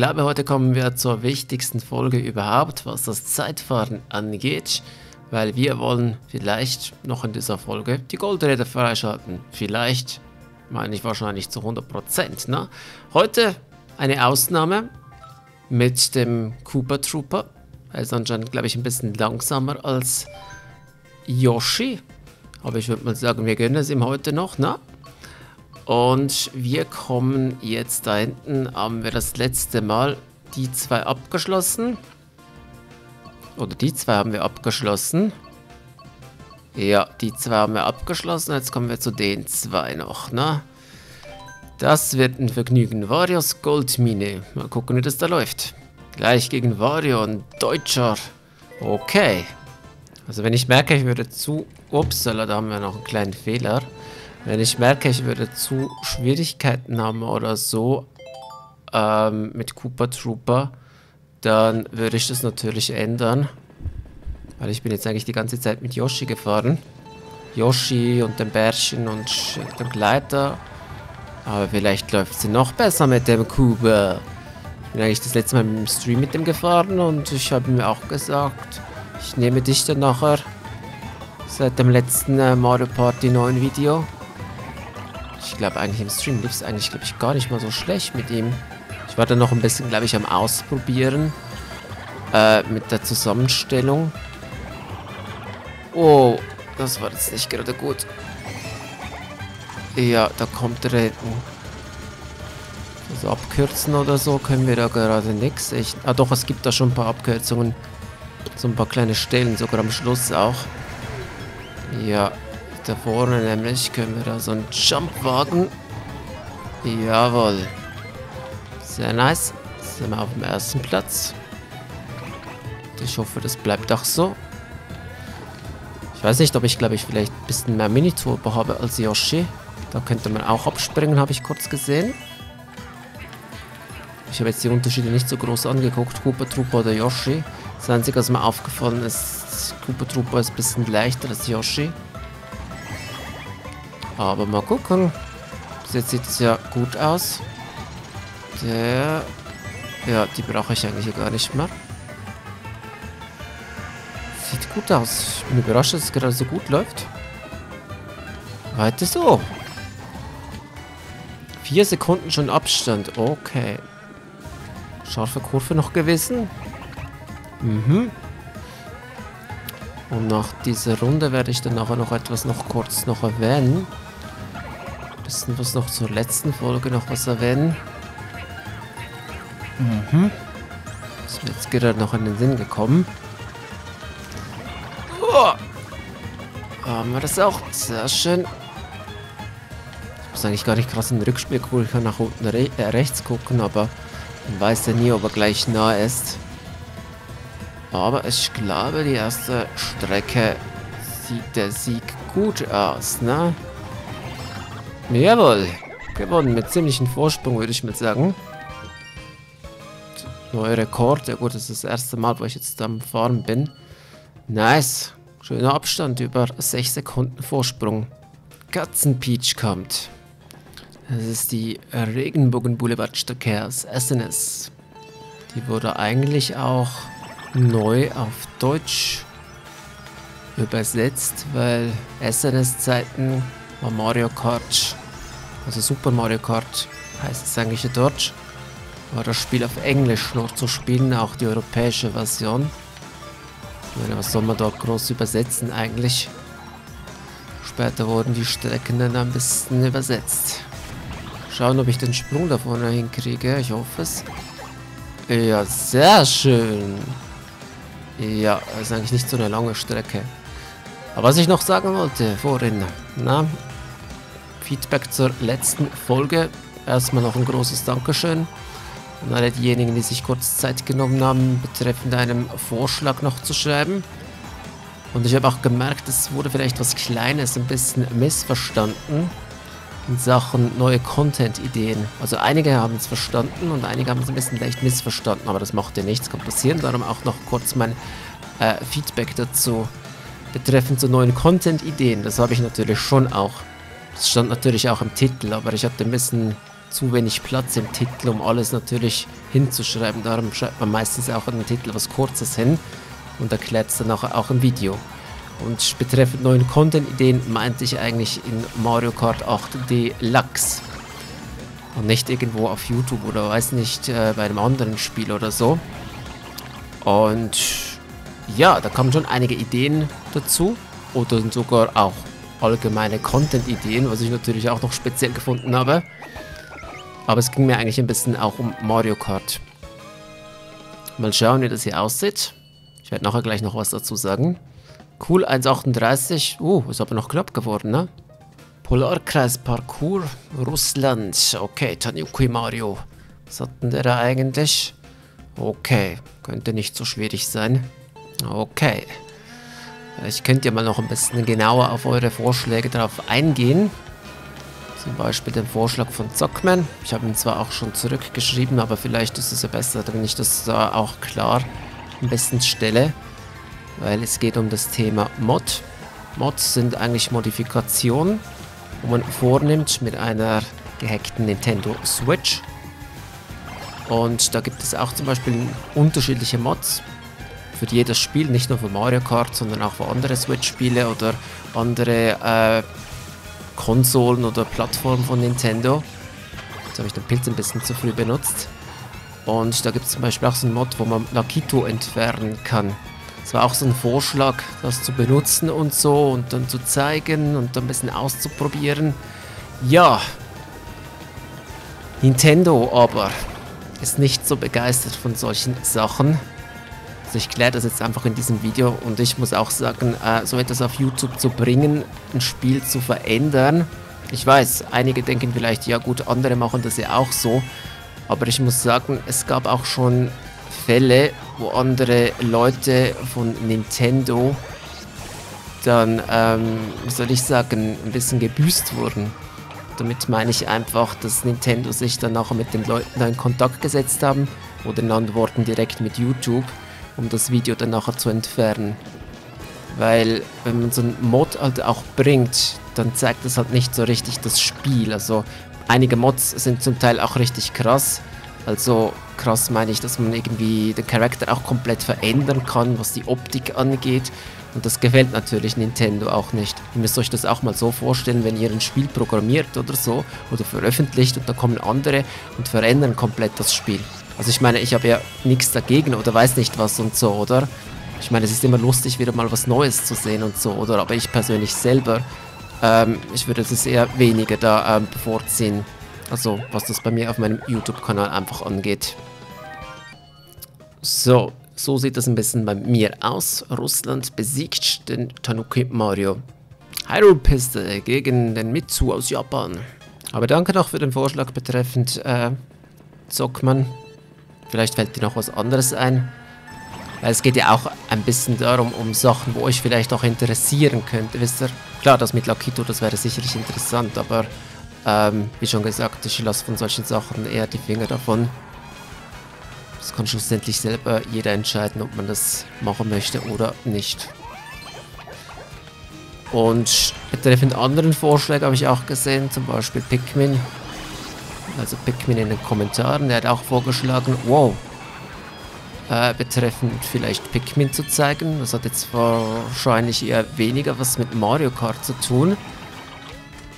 glaube, heute kommen wir zur wichtigsten Folge überhaupt, was das Zeitfahren angeht, weil wir wollen vielleicht noch in dieser Folge die Goldräder freischalten. Vielleicht, meine ich wahrscheinlich zu 100%. Ne? Heute eine Ausnahme mit dem Cooper Trooper. Er ist anscheinend, glaube ich, ein bisschen langsamer als Yoshi. Aber ich würde mal sagen, wir gönnen es ihm heute noch, ne? Und wir kommen jetzt da hinten, haben wir das letzte Mal die zwei abgeschlossen. Oder die zwei haben wir abgeschlossen. Ja, die zwei haben wir abgeschlossen. Jetzt kommen wir zu den zwei noch, ne? Das wird ein Vergnügen. Varios Goldmine. Mal gucken, wie das da läuft. Gleich gegen Vario, ein Deutscher. Okay. Also wenn ich merke, ich würde zu... Upsala, da haben wir noch einen kleinen Fehler. Wenn ich merke, ich würde zu Schwierigkeiten haben oder so ähm, mit Cooper Trooper, dann würde ich das natürlich ändern. Weil ich bin jetzt eigentlich die ganze Zeit mit Yoshi gefahren. Yoshi und dem Bärchen und dem Gleiter. Aber vielleicht läuft sie noch besser mit dem Cooper. Ich bin eigentlich das letzte Mal im Stream mit dem gefahren und ich habe mir auch gesagt, ich nehme dich dann nachher seit dem letzten äh, Mario Party 9 Video. Ich glaube eigentlich im Stream lief es eigentlich, glaube ich, gar nicht mal so schlecht mit ihm. Ich war dann noch ein bisschen, glaube ich, am Ausprobieren äh, mit der Zusammenstellung. Oh, das war jetzt nicht gerade gut. Ja, da kommt er hinten. Also abkürzen oder so können wir da gerade nichts. Ah doch, es gibt da schon ein paar Abkürzungen. So ein paar kleine Stellen, sogar am Schluss auch. Ja, da vorne nämlich können wir da so einen Jump wagen. Jawohl. Sehr nice. Sind wir auf dem ersten Platz. Ich hoffe, das bleibt auch so. Ich weiß nicht, ob ich, glaube ich, vielleicht ein bisschen mehr Mini-Turbo habe als Yoshi. Da könnte man auch abspringen, habe ich kurz gesehen. Ich habe jetzt die Unterschiede nicht so groß angeguckt, Cooper Trooper oder Yoshi. Das Einzige, was mir aufgefallen ist, Koopa Troopa ist ein bisschen leichter als Yoshi. Aber mal gucken. Bis jetzt sieht es ja gut aus. Der... Ja, die brauche ich eigentlich gar nicht mehr. Sieht gut aus. Ich bin überrascht, dass es gerade so gut läuft. Weiter so. Vier Sekunden schon Abstand. Okay. Scharfe Kurve noch gewesen. Mhm. Und nach dieser Runde werde ich dann nachher noch etwas noch kurz noch erwähnen. Bisschen was noch zur letzten Folge noch was erwähnen. Mhm. Das ist mir jetzt gerade noch in den Sinn gekommen. Oh. Haben wir das auch? Sehr schön. Ich muss eigentlich gar nicht krass in den Rückspiel gucken. Ich kann nach unten re äh, rechts gucken, aber man weiß ja nie, ob er gleich nah ist. Aber ich glaube, die erste Strecke sieht der Sieg gut aus, ne? Jawohl. Gewonnen mit ziemlichem Vorsprung, würde ich mal sagen. Neuer Rekord. Ja gut, das ist das erste Mal, wo ich jetzt am Fahren bin. Nice. Schöner Abstand, über 6 Sekunden Vorsprung. Katzenpeach kommt. Das ist die Regenbogen Boulevard SNS. Die wurde eigentlich auch neu auf Deutsch übersetzt, weil SNS-Zeiten war Mario Kart, also Super Mario Kart heißt es eigentlich in Deutsch, war das Spiel auf Englisch noch zu spielen, auch die europäische Version. Ich meine, was soll man da groß übersetzen eigentlich? Später wurden die Strecken dann ein bisschen übersetzt. Schauen, ob ich den Sprung da vorne hinkriege. Ich hoffe es. Ja, sehr schön. Ja, das ist eigentlich nicht so eine lange Strecke. Aber was ich noch sagen wollte vorhin, na, Feedback zur letzten Folge. Erstmal noch ein großes Dankeschön an alle diejenigen, die sich kurz Zeit genommen haben, betreffend einem Vorschlag noch zu schreiben. Und ich habe auch gemerkt, es wurde vielleicht was Kleines ein bisschen missverstanden in Sachen neue Content-Ideen. Also einige haben es verstanden und einige haben es ein bisschen leicht missverstanden, aber das macht ja nichts, kann passieren. Darum auch noch kurz mein äh, Feedback dazu betreffend zu neuen Content-Ideen. Das habe ich natürlich schon auch. Das stand natürlich auch im Titel, aber ich hatte ein bisschen zu wenig Platz im Titel, um alles natürlich hinzuschreiben. Darum schreibt man meistens auch in den Titel was Kurzes hin und erklärt es dann auch, auch im Video. Und betreffend neuen Content-Ideen meinte ich eigentlich in Mario Kart 8 Deluxe. Und nicht irgendwo auf YouTube oder weiß nicht, äh, bei einem anderen Spiel oder so. Und ja, da kamen schon einige Ideen dazu. Oder sogar auch allgemeine Content-Ideen, was ich natürlich auch noch speziell gefunden habe. Aber es ging mir eigentlich ein bisschen auch um Mario Kart. Mal schauen, wie das hier aussieht. Ich werde nachher gleich noch was dazu sagen. Cool, 1,38. Uh, ist aber noch knapp geworden, ne? Polarkreis Parkour, Russland. Okay, Tanuki Mario. Was hat denn der da eigentlich? Okay, könnte nicht so schwierig sein. Okay. Ich könnte ja mal noch ein bisschen genauer auf eure Vorschläge darauf eingehen. Zum Beispiel den Vorschlag von Zockman. Ich habe ihn zwar auch schon zurückgeschrieben, aber vielleicht ist es ja besser, wenn ich das da auch klar ein bisschen stelle. Weil es geht um das Thema Mod. Mods sind eigentlich Modifikationen, wo man vornimmt mit einer gehackten Nintendo Switch. Und da gibt es auch zum Beispiel unterschiedliche Mods für jedes Spiel, nicht nur für Mario Kart, sondern auch für andere Switch-Spiele oder andere äh, Konsolen oder Plattformen von Nintendo. Jetzt habe ich den Pilz ein bisschen zu früh benutzt. Und da gibt es zum Beispiel auch so einen Mod, wo man Nakito entfernen kann. Es war auch so ein Vorschlag, das zu benutzen und so und dann zu zeigen und dann ein bisschen auszuprobieren. Ja, Nintendo aber ist nicht so begeistert von solchen Sachen. Also ich kläre das jetzt einfach in diesem Video und ich muss auch sagen, äh, so etwas auf YouTube zu bringen, ein Spiel zu verändern. Ich weiß, einige denken vielleicht, ja gut, andere machen das ja auch so. Aber ich muss sagen, es gab auch schon Fälle, wo andere Leute von Nintendo dann, ähm, wie soll ich sagen, ein bisschen gebüßt wurden. Damit meine ich einfach, dass Nintendo sich dann nachher mit den Leuten in Kontakt gesetzt haben oder in anderen Worten direkt mit YouTube um das Video dann nachher zu entfernen. Weil wenn man so einen Mod halt auch bringt, dann zeigt das halt nicht so richtig das Spiel. Also einige Mods sind zum Teil auch richtig krass. Also krass meine ich, dass man irgendwie den Charakter auch komplett verändern kann, was die Optik angeht. Und das gefällt natürlich Nintendo auch nicht. Ihr müsst euch das auch mal so vorstellen, wenn ihr ein Spiel programmiert oder so oder veröffentlicht und da kommen andere und verändern komplett das Spiel. Also ich meine, ich habe ja nichts dagegen oder weiß nicht was und so, oder? Ich meine, es ist immer lustig, wieder mal was Neues zu sehen und so, oder? Aber ich persönlich selber, ähm, ich würde das eher weniger da ähm, bevorziehen. Also, was das bei mir auf meinem YouTube-Kanal einfach angeht. So, so sieht das ein bisschen bei mir aus. Russland besiegt den Tanuki Mario. Hyrule-Piste gegen den Mitsu aus Japan. Aber danke noch für den Vorschlag betreffend äh, Zockmann. Vielleicht fällt dir noch was anderes ein. Weil es geht ja auch ein bisschen darum, um Sachen, wo euch vielleicht auch interessieren könnte, wisst ihr? Klar, das mit Lakito, das wäre sicherlich interessant, aber ähm, wie schon gesagt, ich lasse von solchen Sachen eher die Finger davon. Das kann schlussendlich selber jeder entscheiden, ob man das machen möchte oder nicht. Und betreffend anderen Vorschlägen habe ich auch gesehen, zum Beispiel Pikmin also Pikmin in den Kommentaren, der hat auch vorgeschlagen, wow, äh, betreffend vielleicht Pikmin zu zeigen. Das hat jetzt wahrscheinlich eher weniger was mit Mario Kart zu tun.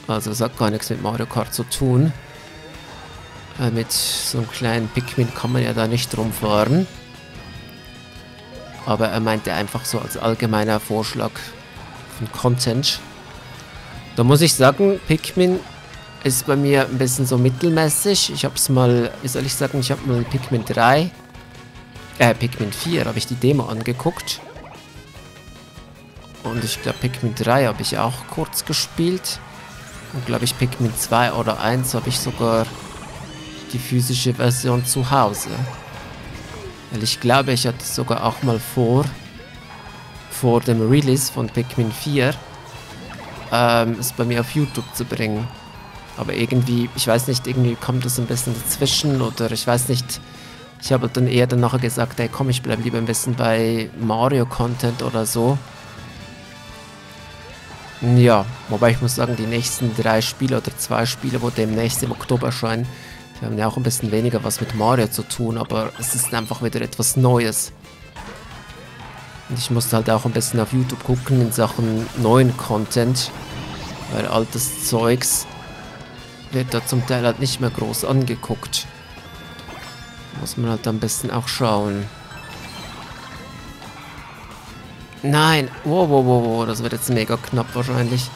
Also das hat gar nichts mit Mario Kart zu tun. Äh, mit so einem kleinen Pikmin kann man ja da nicht rumfahren. Aber er meinte einfach so als allgemeiner Vorschlag von Content. Da muss ich sagen, Pikmin ist bei mir ein bisschen so mittelmäßig. Ich habe es mal, wie soll ich sagen, ich habe mal Pikmin 3, äh, Pikmin 4 habe ich die Demo angeguckt. Und ich glaube Pikmin 3 habe ich auch kurz gespielt. Und glaube ich Pikmin 2 oder 1 habe ich sogar die physische Version zu Hause. Weil ich glaube, ich hatte sogar auch mal vor, vor dem Release von Pikmin 4, ähm, es bei mir auf YouTube zu bringen. Aber irgendwie, ich weiß nicht, irgendwie kommt das ein bisschen dazwischen oder ich weiß nicht. Ich habe dann eher dann nachher gesagt, ey komm, ich bleibe lieber ein bisschen bei Mario-Content oder so. Ja, wobei ich muss sagen, die nächsten drei Spiele oder zwei Spiele, wo demnächst im Oktober erscheinen, die haben ja auch ein bisschen weniger was mit Mario zu tun, aber es ist einfach wieder etwas Neues. Und ich musste halt auch ein bisschen auf YouTube gucken in Sachen neuen Content, weil altes Zeugs wird da zum Teil halt nicht mehr groß angeguckt. Muss man halt ein bisschen auch schauen. Nein. Wow, wow, wow, wow. Das wird jetzt mega knapp wahrscheinlich.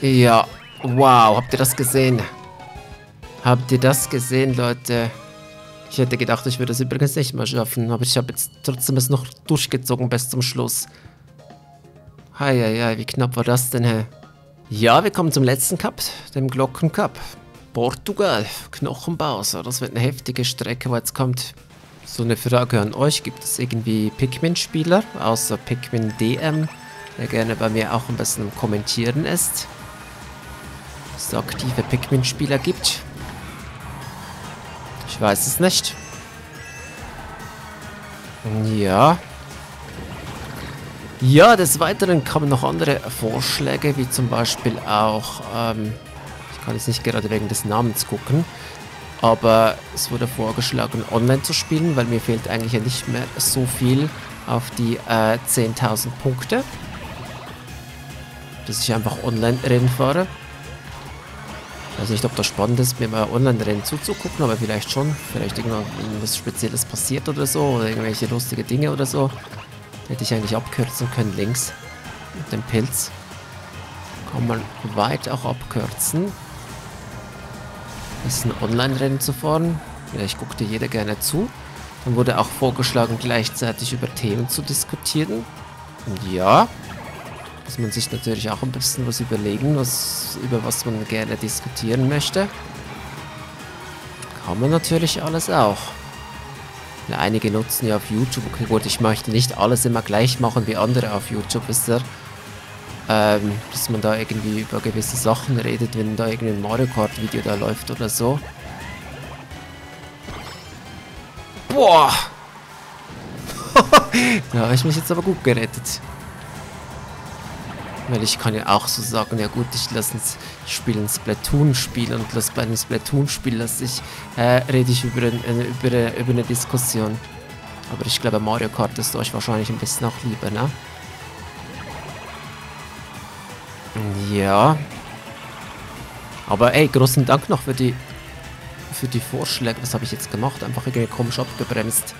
Ja. Wow. Habt ihr das gesehen? Habt ihr das gesehen, Leute? Ich hätte gedacht, ich würde es übrigens nicht mehr schaffen. Aber ich habe jetzt trotzdem es noch durchgezogen bis zum Schluss. Heieiei, wie knapp war das denn, hä? Ja, wir kommen zum letzten Cup, dem Glockencup. Portugal, Knochenbauser. Das wird eine heftige Strecke, wo jetzt kommt so eine Frage an euch. Gibt es irgendwie Pikmin-Spieler, außer Pikmin DM, der gerne bei mir auch ein bisschen Kommentieren ist? Es aktive Pikmin-Spieler gibt? Ich weiß es nicht. Ja. Ja, des Weiteren kamen noch andere Vorschläge, wie zum Beispiel auch, ähm, ich kann jetzt nicht gerade wegen des Namens gucken, aber es wurde vorgeschlagen, online zu spielen, weil mir fehlt eigentlich ja nicht mehr so viel auf die äh, 10.000 Punkte. Dass ich einfach Online-Rennen fahre. Ich weiß nicht, ob das spannend ist, mir mal Online-Rennen zuzugucken, aber vielleicht schon. Vielleicht irgendwas Spezielles passiert oder so, oder irgendwelche lustige Dinge oder so. Hätte ich eigentlich abkürzen können links. Mit dem Pilz. Kann man weit auch abkürzen ist ein Online-Rennen zu fahren. Vielleicht guckte jeder gerne zu. Dann wurde auch vorgeschlagen, gleichzeitig über Themen zu diskutieren. Und ja, muss man sich natürlich auch ein bisschen was überlegen, was, über was man gerne diskutieren möchte. Kann man natürlich alles auch. Ja, einige nutzen ja auf YouTube, okay gut, ich möchte nicht alles immer gleich machen wie andere auf YouTube, wisst ihr? ähm, dass man da irgendwie über gewisse Sachen redet, wenn da irgendein Mario Kart Video da läuft oder so. Boah! da habe ich mich jetzt aber gut gerettet. Weil ich kann ja auch so sagen, ja gut, ich lasse uns spielen Splatoon-Spiel und lass bei einem Splatoon-Spiel lasse ich, äh, rede ich über, ein, über, über eine Diskussion. Aber ich glaube, Mario Kart ist euch wahrscheinlich ein bisschen auch lieber, ne? Ja. Aber ey, großen Dank noch für die für die Vorschläge. Was habe ich jetzt gemacht? Einfach irgendwie komisch abgebremst.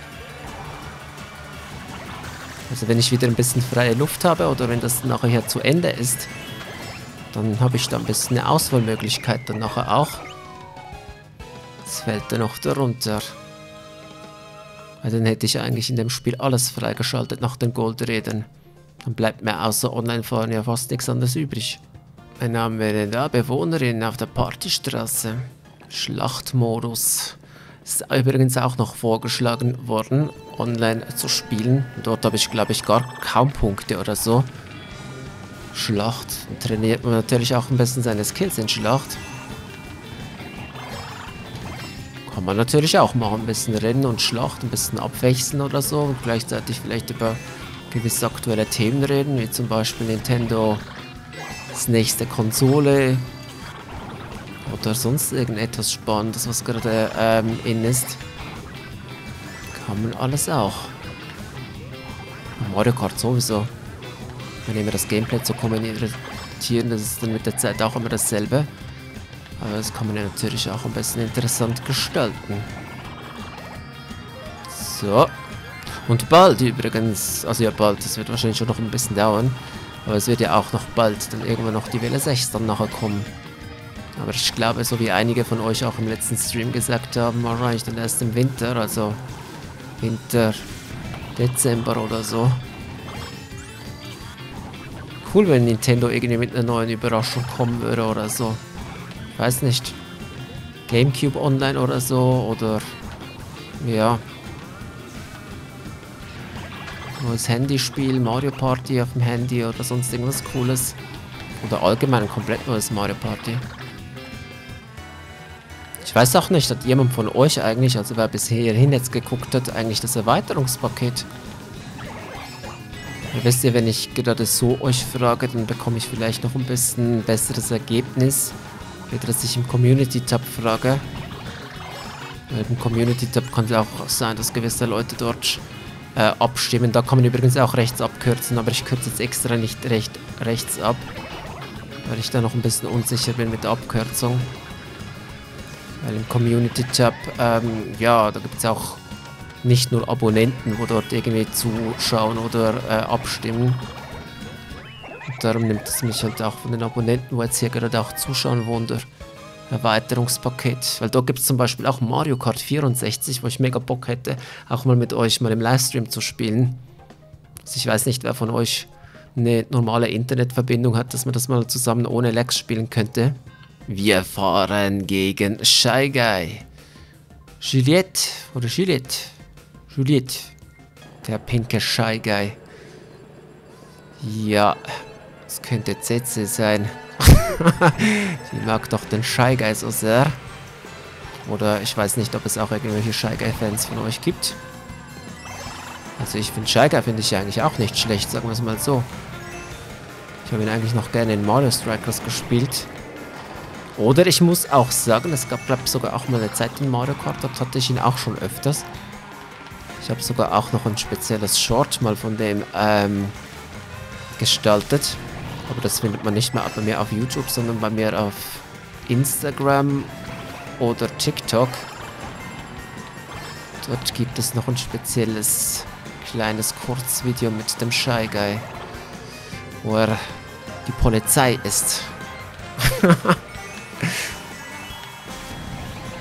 Also wenn ich wieder ein bisschen freie Luft habe oder wenn das nachher zu Ende ist, dann habe ich da ein bisschen eine Auswahlmöglichkeit dann nachher auch. Das fällt dann noch darunter. Weil dann hätte ich eigentlich in dem Spiel alles freigeschaltet nach den Goldrädern. Dann bleibt mir außer Online-Fahren ja fast nichts anderes übrig. Mein Name wäre da Bewohnerin auf der Partystraße. Schlachtmodus. Ist übrigens auch noch vorgeschlagen worden, online zu spielen. Dort habe ich, glaube ich, gar kaum Punkte oder so. Schlacht. Trainiert man natürlich auch ein bisschen seine Skills in Schlacht. Kann man natürlich auch machen. Ein bisschen Rennen und Schlacht, ein bisschen abwechseln oder so. Und gleichzeitig vielleicht über gewisse aktuelle Themen reden, wie zum Beispiel Nintendo, das nächste Konsole oder sonst irgendetwas Spannendes, was gerade ähm, in ist. Kann man alles auch. Mario Kart sowieso. Wenn immer das Gameplay zu kommentieren, das ist dann mit der Zeit auch immer dasselbe. Aber das kann man ja natürlich auch ein bisschen interessant gestalten. So. Und bald übrigens, also ja bald, das wird wahrscheinlich schon noch ein bisschen dauern, aber es wird ja auch noch bald dann irgendwann noch die Welle 6 dann nachher kommen. Aber ich glaube, so wie einige von euch auch im letzten Stream gesagt haben, wahrscheinlich dann erst im Winter, also Winter, Dezember oder so. Cool, wenn Nintendo irgendwie mit einer neuen Überraschung kommen würde oder so. Weiß nicht. Gamecube Online oder so oder ja, neues Handyspiel, Mario Party auf dem Handy oder sonst irgendwas cooles. Oder allgemein ein komplett neues Mario Party. Ich weiß auch nicht, hat jemand von euch eigentlich, also wer bisher hin jetzt geguckt hat, eigentlich das Erweiterungspaket wisst ihr, wenn ich gerade so euch frage, dann bekomme ich vielleicht noch ein bisschen besseres Ergebnis. Wieder, dass ich im Community-Tab frage. Weil Im Community-Tab kann es auch sein, dass gewisse Leute dort äh, abstimmen. Da kann man übrigens auch rechts abkürzen, aber ich kürze jetzt extra nicht recht, rechts ab. Weil ich da noch ein bisschen unsicher bin mit der Abkürzung. Weil im Community-Tab, ähm, ja, da gibt es auch nicht nur Abonnenten, wo dort irgendwie zuschauen oder äh, abstimmen. Und darum nimmt es mich halt auch von den Abonnenten, wo jetzt hier gerade auch zuschauen, Wunder. Erweiterungspaket. Weil dort gibt es zum Beispiel auch Mario Kart 64, wo ich mega Bock hätte, auch mal mit euch mal im Livestream zu spielen. Also ich weiß nicht, wer von euch eine normale Internetverbindung hat, dass man das mal zusammen ohne Lags spielen könnte. Wir fahren gegen Guy. Juliette oder Juliette? Juliette. Der pinke Guy. Ja, das könnte Zetze sein. Sie mag doch den Guy so sehr. Oder ich weiß nicht, ob es auch irgendwelche Shy Guy-Fans von euch gibt. Also ich finde Guy finde ich eigentlich auch nicht schlecht, sagen wir es mal so. Ich habe ihn eigentlich noch gerne in Mario Strikers gespielt. Oder ich muss auch sagen, es gab glaube sogar auch mal eine Zeit in Mario Kart, dort hatte ich ihn auch schon öfters. Ich habe sogar auch noch ein spezielles Short mal von dem ähm, gestaltet. Aber das findet man nicht mehr bei mir auf YouTube, sondern bei mir auf Instagram oder TikTok. Dort gibt es noch ein spezielles kleines Kurzvideo mit dem Shy Guy, wo er die Polizei ist.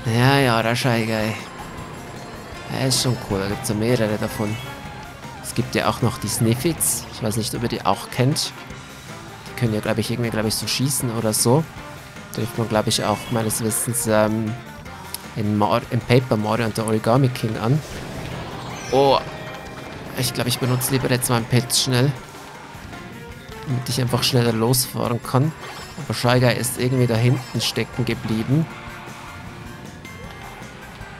ja, ja, der Shy Guy. Er ist schon cool, da gibt es ja mehrere davon. Es gibt ja auch noch die Sniffits. Ich weiß nicht, ob ihr die auch kennt. Die können ja, glaube ich, irgendwie, glaube ich, so schießen oder so. Trifft man, glaube ich, auch meines Wissens ähm, in, Mar in Paper Mario und der Origami King an. Oh, ich glaube, ich benutze lieber jetzt meinen Pilz schnell. Damit ich einfach schneller losfahren kann. Aber Shy Guy ist irgendwie da hinten stecken geblieben.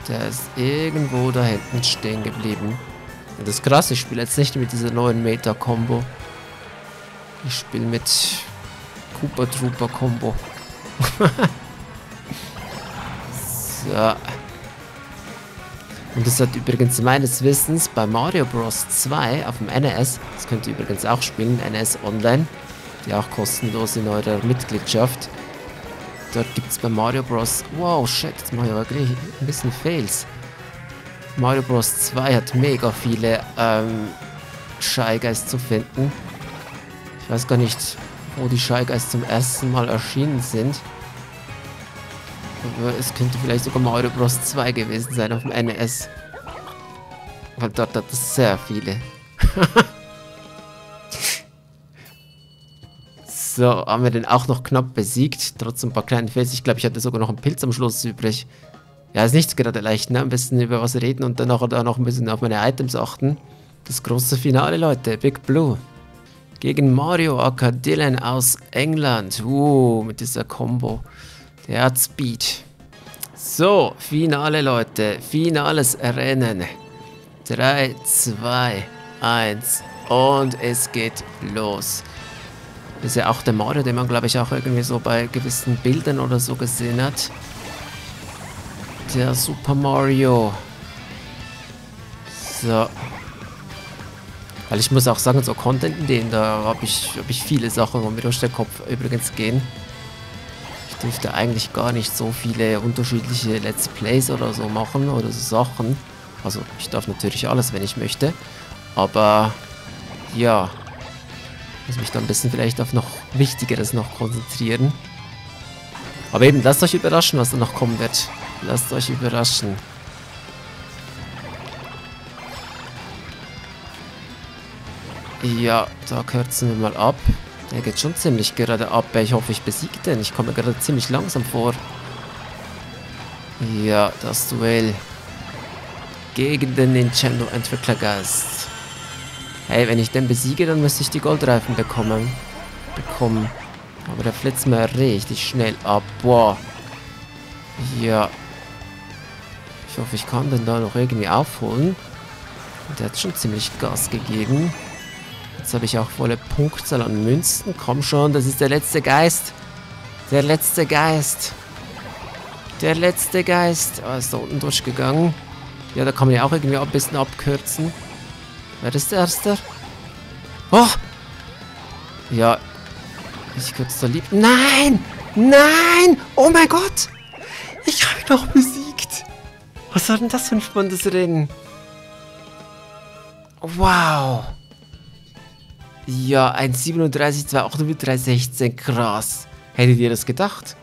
Der ist irgendwo da hinten stehen geblieben. Das ist krass, ich spiele jetzt nicht mit dieser neuen Meta-Kombo. Ich spiele mit Cooper Trooper Combo. so. Und das hat übrigens meines Wissens bei Mario Bros. 2 auf dem NES, das könnt ihr übrigens auch spielen, NES Online, die auch kostenlos in eurer Mitgliedschaft. Dort gibt es bei Mario Bros. Wow, shit, jetzt mache ich aber gleich ein bisschen Fails. Mario Bros. 2 hat mega viele ähm, Shy Guys zu finden. Ich weiß gar nicht, wo die Shy Guys zum ersten Mal erschienen sind. Aber es könnte vielleicht sogar Mario Bros. 2 gewesen sein auf dem NES. Weil dort hat es sehr viele. So, haben wir den auch noch knapp besiegt. Trotz ein paar kleinen Fails. Ich glaube, ich hatte sogar noch einen Pilz am Schluss übrig. Ja, ist nicht gerade leicht, ne? Ein bisschen über was reden und dann auch, noch ein bisschen auf meine Items achten. Das große Finale, Leute. Big Blue. Gegen Mario aka Dylan aus England. Uh, mit dieser Combo. Der hat Speed. So, Finale, Leute. Finales Rennen. 3, 2, 1 und es geht los. Ist ja auch der Mario, den man, glaube ich, auch irgendwie so bei gewissen Bildern oder so gesehen hat. Der Super Mario. So. Weil ich muss auch sagen, so Content in denen, da habe ich, hab ich viele Sachen, wo mir durch den Kopf übrigens gehen. Ich dürfte eigentlich gar nicht so viele unterschiedliche Let's Plays oder so machen oder so Sachen. Also ich darf natürlich alles, wenn ich möchte. Aber ja, muss mich da ein bisschen vielleicht auf noch Wichtigeres noch konzentrieren. Aber eben, lasst euch überraschen, was da noch kommen wird. Lasst euch überraschen. Ja, da kürzen wir mal ab. Der geht schon ziemlich gerade ab. Ich hoffe, ich besiege den. Ich komme gerade ziemlich langsam vor. Ja, das Duell gegen den Nintendo Entwicklergeist. Hey, wenn ich den besiege, dann müsste ich die Goldreifen bekommen. Bekommen. Aber der flitzt mir richtig schnell ab. Boah. Ja. Ich hoffe, ich kann den da noch irgendwie aufholen. Der hat schon ziemlich Gas gegeben. Jetzt habe ich auch volle Punktzahl an Münzen. Komm schon, das ist der letzte Geist. Der letzte Geist. Der letzte Geist. Ah, oh, ist da unten durchgegangen. Ja, da kann man ja auch irgendwie ein bisschen abkürzen. Wer ist der Erste? Oh! Ja. Ich es da lieb... Nein! Nein! Oh mein Gott! Ich habe ihn noch besiegt. Was war denn das für ein spannendes Rennen? Wow. Ja, 1,37, 2,8 3,16. Krass. Hättet ihr das gedacht?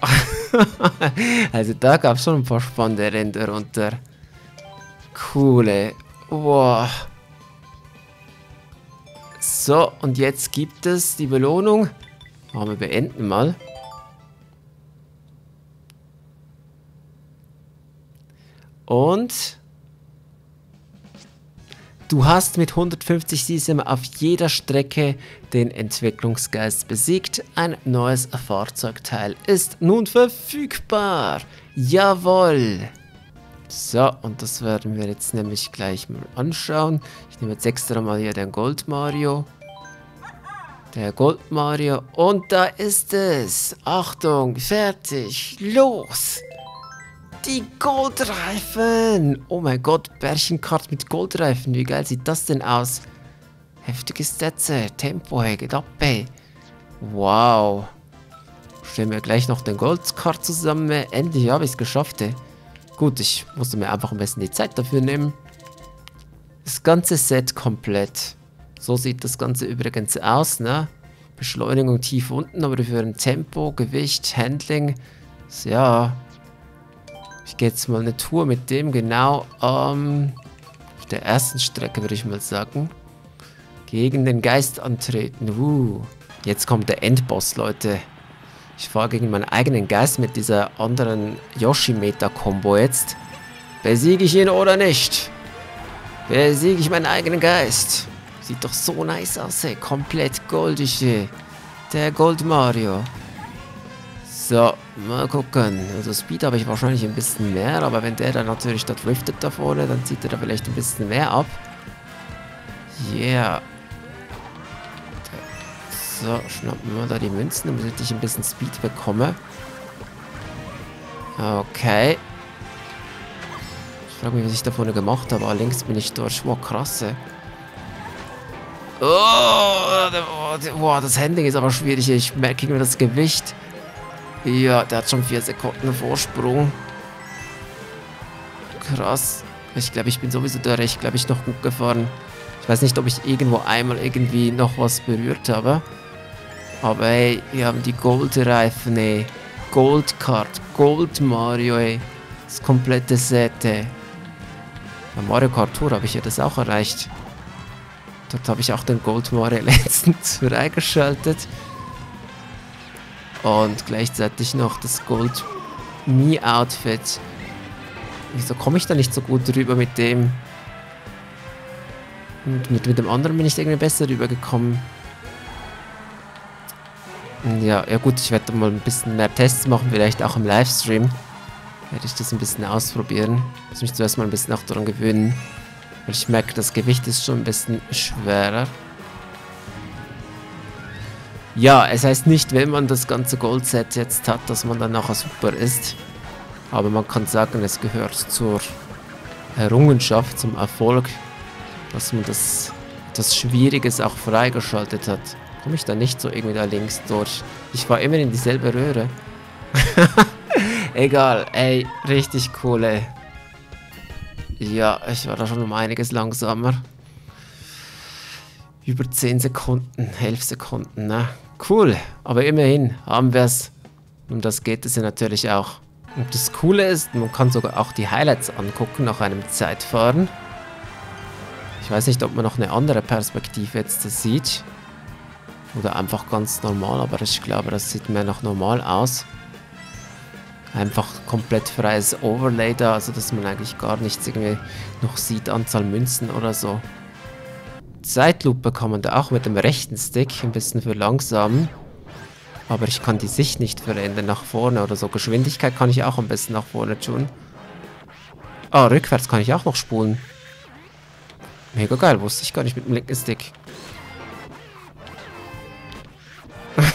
also da gab es schon ein paar spannende Ränder runter. Coole. Wow. So, und jetzt gibt es die Belohnung. Machen wir beenden mal. Und Du hast mit 150 Sisem auf jeder Strecke den Entwicklungsgeist besiegt. Ein neues Fahrzeugteil ist nun verfügbar. Jawohl. So, und das werden wir jetzt nämlich gleich mal anschauen. Ich nehme jetzt extra mal hier den Gold Mario. Der Gold Mario. Und da ist es. Achtung, fertig, los. Die Goldreifen! Oh mein Gott, Bärchenkart mit Goldreifen. Wie geil sieht das denn aus? Heftige Sätze. Tempo, hey, geht ab, ey. Wow. Stellen wir gleich noch den Goldkart zusammen. Endlich habe ich es geschafft, ey. Gut, ich musste mir einfach ein bisschen die Zeit dafür nehmen. Das ganze Set komplett. So sieht das Ganze übrigens aus, ne? Beschleunigung tief unten, aber für ein Tempo, Gewicht, Handling. Ja, ich gehe jetzt mal eine Tour mit dem genau ähm, auf der ersten Strecke, würde ich mal sagen. Gegen den Geist antreten. Uh, jetzt kommt der Endboss, Leute. Ich fahre gegen meinen eigenen Geist mit dieser anderen Yoshi-Meta-Kombo jetzt. Besiege ich ihn oder nicht? Besiege ich meinen eigenen Geist? Sieht doch so nice aus, ey. Komplett goldig, ey. Der Gold Mario. So, mal gucken. Also Speed habe ich wahrscheinlich ein bisschen mehr, aber wenn der dann natürlich da driftet da vorne, dann zieht er da vielleicht ein bisschen mehr ab. Yeah. So, schnappen wir da die Münzen, damit ich ein bisschen Speed bekomme. Okay. Ich frage mich, was ich da vorne gemacht habe. Aber links bin ich durch. Wow, krasse. Oh, oh, das Handling ist aber schwierig. Ich merke mir das Gewicht. Ja, der hat schon 4 Sekunden Vorsprung. Krass. Ich glaube, ich bin sowieso da recht, glaube ich, noch gut gefahren. Ich weiß nicht, ob ich irgendwo einmal irgendwie noch was berührt habe. Aber hey, wir haben die Goldreifen, ey. Goldcard, Gold Mario, ey. Das komplette Set, ey. Bei Mario Kart Tour habe ich ja das auch erreicht. Dort habe ich auch den Gold Mario letztens freigeschaltet. Und gleichzeitig noch das Gold Me Outfit. Wieso komme ich da nicht so gut drüber mit dem? Und mit, mit dem anderen bin ich irgendwie besser rübergekommen. Ja, ja gut, ich werde mal ein bisschen mehr Tests machen, vielleicht auch im Livestream. Werde ich das ein bisschen ausprobieren. Muss mich zuerst mal ein bisschen auch daran gewöhnen. Weil ich merke, das Gewicht ist schon ein bisschen schwerer. Ja, es heißt nicht, wenn man das ganze Goldset jetzt hat, dass man dann nachher super ist. Aber man kann sagen, es gehört zur Errungenschaft, zum Erfolg, dass man das, das Schwieriges auch freigeschaltet hat. Komme ich da nicht so irgendwie da links durch? Ich fahre immer in dieselbe Röhre. Egal, ey, richtig cool, ey. Ja, ich war da schon um einiges langsamer. Über 10 Sekunden, 11 Sekunden, ne? Cool, aber immerhin haben wir es. Und das geht es ja natürlich auch. Und das Coole ist, man kann sogar auch die Highlights angucken nach einem Zeitfahren. Ich weiß nicht, ob man noch eine andere Perspektive jetzt sieht. Oder einfach ganz normal, aber ich glaube, das sieht mehr nach normal aus. Einfach komplett freies Overlay da, also dass man eigentlich gar nichts irgendwie noch sieht, Anzahl Münzen oder so. Zeitlupe kann man da auch mit dem rechten Stick ein bisschen verlangsamen. Aber ich kann die Sicht nicht verändern nach vorne oder so. Geschwindigkeit kann ich auch am besten nach vorne tun. Ah, rückwärts kann ich auch noch spulen. Mega geil, wusste ich gar nicht mit dem linken Stick.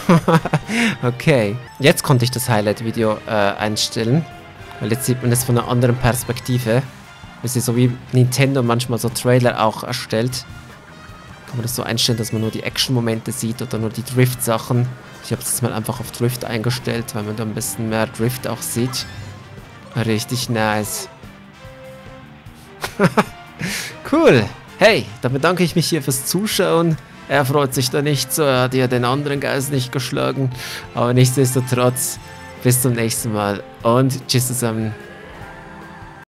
okay, jetzt konnte ich das Highlight-Video äh, einstellen. Weil jetzt sieht man es von einer anderen Perspektive. Das ist so wie Nintendo manchmal so Trailer auch erstellt. Kann man das so einstellen, dass man nur die Action-Momente sieht oder nur die Drift-Sachen. Ich habe es jetzt mal einfach auf Drift eingestellt, weil man da ein bisschen mehr Drift auch sieht. Richtig nice. cool. Hey, dann bedanke ich mich hier fürs Zuschauen. Er freut sich da nicht so, er hat ja den anderen Geist nicht geschlagen. Aber nichtsdestotrotz, bis zum nächsten Mal und tschüss zusammen.